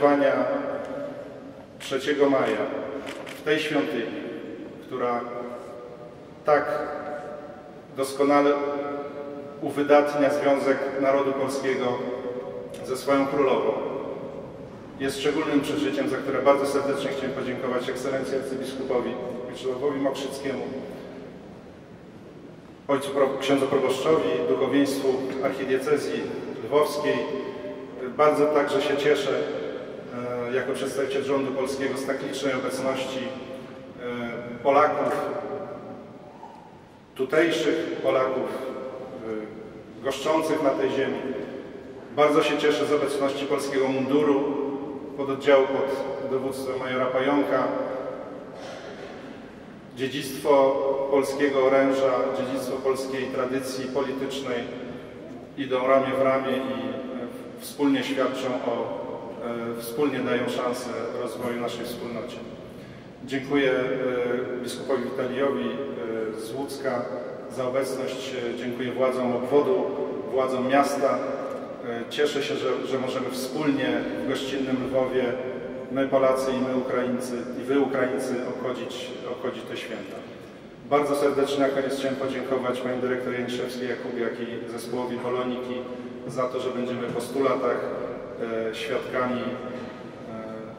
świętowania 3 maja w tej świątyni, która tak doskonale uwydatnia Związek Narodu Polskiego ze swoją królową. Jest szczególnym przeżyciem, za które bardzo serdecznie chciałem podziękować ekscelencji arcybiskupowi Mieczysławowi Mokrzyckiemu, ojcu księdzu proboszczowi, duchowieństwu archidiecezji lwowskiej. Bardzo także się cieszę jako przedstawiciel rządu polskiego z tak licznej obecności e, Polaków, tutejszych Polaków e, goszczących na tej ziemi. Bardzo się cieszę z obecności polskiego munduru pododdziału pod dowództwem majora Pająka, dziedzictwo polskiego oręża, dziedzictwo polskiej tradycji politycznej idą ramię w ramię i e, wspólnie świadczą o, wspólnie dają szansę rozwoju naszej wspólnocie. Dziękuję e, biskupowi Witaliowi z Łódzka za obecność, dziękuję władzom obwodu, władzom miasta. Cieszę się, że, że możemy wspólnie w gościnnym Lwowie my Polacy i my Ukraińcy, i wy Ukraińcy obchodzić, obchodzić te święta. Bardzo serdecznie na koniec chciałem podziękować pani dyrektor Janiszewskiej Jakubiak i zespołowi Poloniki za to, że będziemy po 100 latach e, świadkami,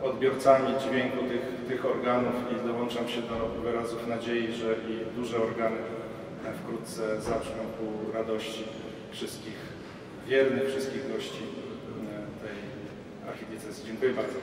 e, odbiorcami dźwięku tych, tych organów i dołączam się do wyrazów nadziei, że i duże organy e, wkrótce zabrzmią ku radości wszystkich wiernych, wszystkich gości e, tej archidiecezji. Dziękuję bardzo.